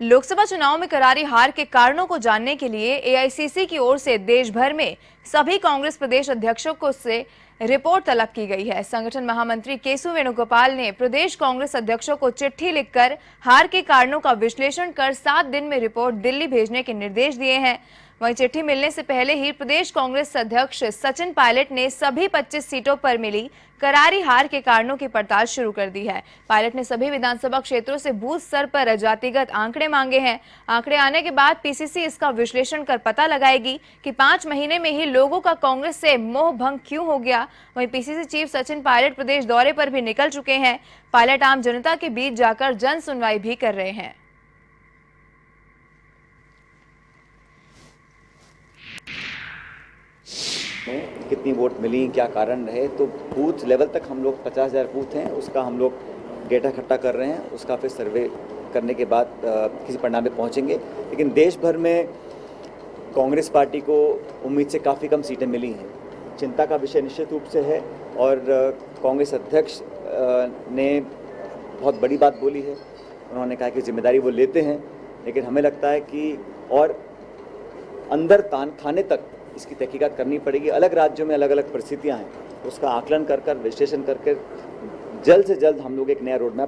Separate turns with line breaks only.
लोकसभा चुनाव में करारी हार के कारणों को जानने के लिए एआईसीसी की ओर से देश भर में सभी कांग्रेस प्रदेश अध्यक्षों को से रिपोर्ट तलब की गई है। संगठन महामंत्री केसु वेणुगोपाल ने प्रदेश कांग्रेस अध्यक्षों को चिट्ठी लिखकर हार के कारणों का विश्लेषण कर सात दिन में रिपोर्ट दिल्ली भेजने के निर्देश दिए हैं। वहीं चिट्ठी मिलने से पहले ही प्रदेश कांग्रेस अध्यक्ष सचिन पायलट ने सभी 25 सीटों पर मिली करारी हार के कारणों की पड़ताल शुरू कर दी है। पायलट ने सभी विधानसभा क्षेत्रों से बूथ स्तर पर जातिगत आंकड़े मांगे हैं। आंकड़े आने के बाद पीसीसी इसका विश्लेषण कर पता लगाएगी कि पाँच महीने में ही लोगों का कांग्रेस से मोह भंग क्यों हो गया। वहीं पीसीसी चीफ सचिन पायलट प्रदेश दौरे पर भी निकल चुके हैं। पायलट आम जनता के बीच जाकर जन सुनवाई भी कर रहे हैं।
में कितनी वोट मिली, क्या कारण रहे तो बूथ लेवल तक हम लोग पचास हज़ार बूथ हैं, उसका हम लोग डेटा इकट्ठा कर रहे हैं, उसका फिर सर्वे करने के बाद किसी परिणाम में पहुँचेंगे। लेकिन देश भर में कांग्रेस पार्टी को उम्मीद से काफ़ी कम सीटें मिली हैं। चिंता का विषय निश्चित रूप से है और कांग्रेस अध्यक्ष ने बहुत बड़ी बात बोली है। उन्होंने कहा कि ज़िम्मेदारी वो लेते हैं, लेकिन हमें लगता है कि और अंदर तान थाने तक इसकी तहकीकत करनी पड़ेगी। अलग राज्यों में अलग अलग परिस्थितियाँ हैं। उसका आकलन कर कर, विश्लेषण करके जल्द से जल्द हम लोग एक नया रोड मैप